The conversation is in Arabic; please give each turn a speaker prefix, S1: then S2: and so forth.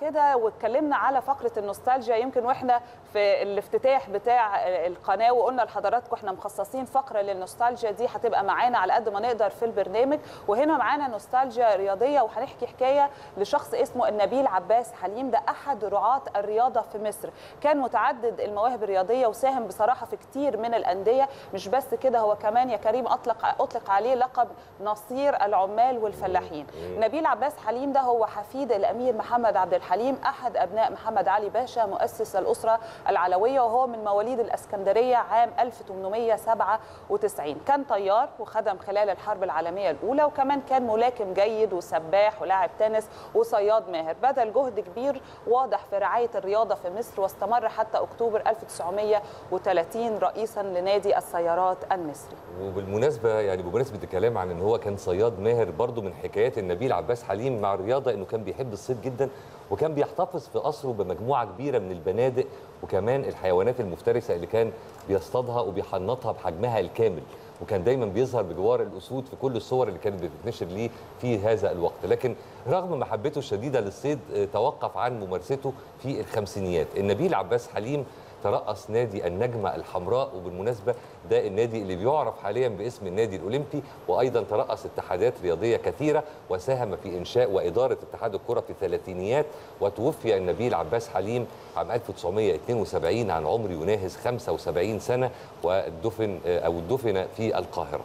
S1: كده واتكلمنا على فقرة النوستالجيا. يمكن وإحنا في الافتتاح بتاع القناة وقلنا لحضراتكم إحنا مخصصين فقرة للنوستالجيا دي هتبقى معانا على قد ما نقدر في البرنامج. وهنا معانا نوستالجيا رياضية وهنحكي حكاية لشخص اسمه النبيل عباس حليم ده أحد رعاة الرياضة في مصر. كان متعدد المواهب الرياضية وساهم بصراحة في كتير من الأندية. مش بس كده هو كمان يا كريم أطلق أطلق عليه لقب نصير العمال والفلاحين. نبيل عباس حليم ده هو حفيد الأمير محمد عبد الحليم أحد أبناء محمد علي باشا مؤسس الأسرة العلوية وهو من مواليد الإسكندرية عام 1897 كان طيار وخدم خلال الحرب العالمية الأولى وكمان كان ملاكم جيد وسباح ولاعب تنس وصياد ماهر. بذل جهد كبير واضح في رعاية الرياضة في مصر واستمر حتى أكتوبر 1930 رئيسا لنادي السيارات المصري.
S2: وبالمناسبة يعني بمناسبة الكلام عن إن هو كان صياد ماهر برضو من حكايات النبيل عباس حليم مع الرياضة إنه كان بيحب الصيد جدا. وكان بيحتفظ في قصره بمجموعة كبيرة من البنادق وكمان الحيوانات المفترسة اللي كان بيصطادها وبيحنطها بحجمها الكامل. وكان دايما بيظهر بجوار الأسود في كل الصور اللي كانت بتتنشر ليه في هذا الوقت. لكن رغم محبته الشديدة للصيد توقف عن ممارسته في الخمسينيات. النبيل عباس حليم ترأس نادي النجمة الحمراء وبالمناسبة ده النادي اللي بيعرف حاليا باسم النادي الأولمبي وأيضا ترأس اتحادات رياضية كثيرة وساهم في إنشاء وإدارة اتحاد الكرة في الثلاثينيات وتوفي النبيل عباس حليم عام 1972 عن عمر يناهز 75 سنة ودفن أو دفن في القاهرة.